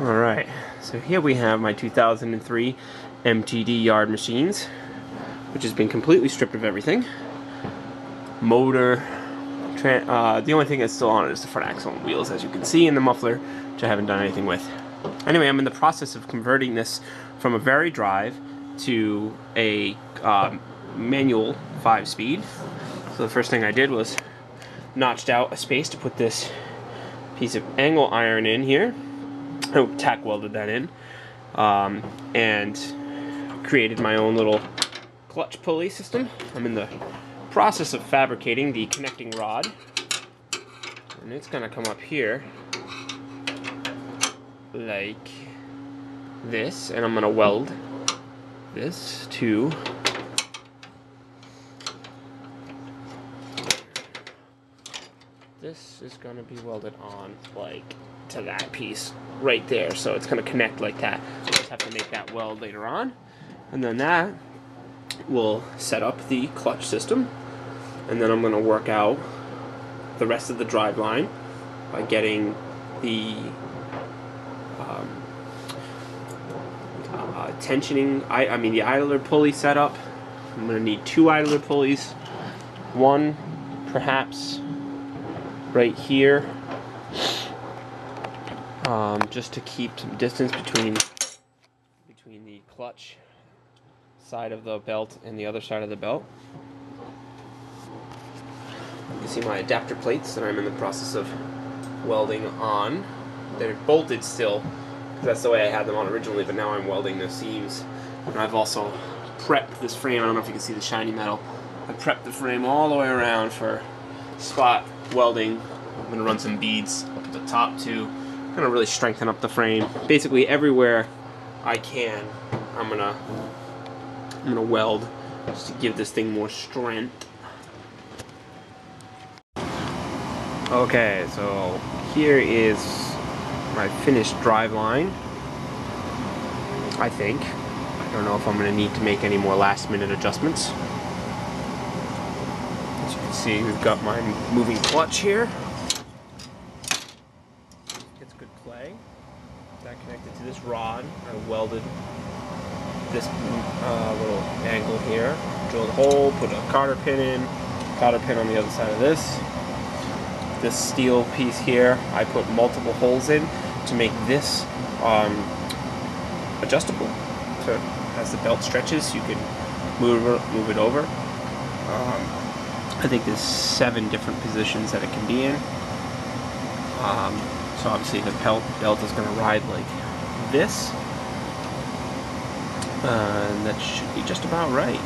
Alright, so here we have my 2003 MTD yard machines, which has been completely stripped of everything. Motor, uh, the only thing that's still on it is the front axle and wheels, as you can see in the muffler, which I haven't done anything with. Anyway, I'm in the process of converting this from a vari-drive to a um, manual 5-speed. So the first thing I did was notched out a space to put this piece of angle iron in here tack welded that in, um, and created my own little clutch pulley system. I'm in the process of fabricating the connecting rod, and it's gonna come up here like this, and I'm gonna weld this to this is gonna be welded on like to that piece right there. So it's going to connect like that. We'll just have to make that weld later on. And then that will set up the clutch system. And then I'm going to work out the rest of the drive line by getting the um, uh, tensioning, I, I mean the idler pulley set up. I'm going to need two idler pulleys. One perhaps right here um, just to keep some distance between between the clutch side of the belt and the other side of the belt. You can see my adapter plates that I'm in the process of welding on. They're bolted still, because that's the way I had them on originally, but now I'm welding the seams. And I've also prepped this frame, I don't know if you can see the shiny metal. I prepped the frame all the way around for spot welding. I'm going to run some beads up at the top too gonna really strengthen up the frame. Basically everywhere I can, I'm gonna I'm gonna weld just to give this thing more strength. Okay, so here is my finished drive line. I think. I don't know if I'm gonna need to make any more last minute adjustments. As you can see, we've got my moving clutch here. That connected to this rod. I welded this uh, little angle here, drilled a hole, put a cotter pin in, cotter pin on the other side of this. This steel piece here, I put multiple holes in to make this um, adjustable. So as the belt stretches, you can move move it over. Um, I think there's seven different positions that it can be in. Um, so obviously the belt, belt is going to ride like this. Uh, and that should be just about right.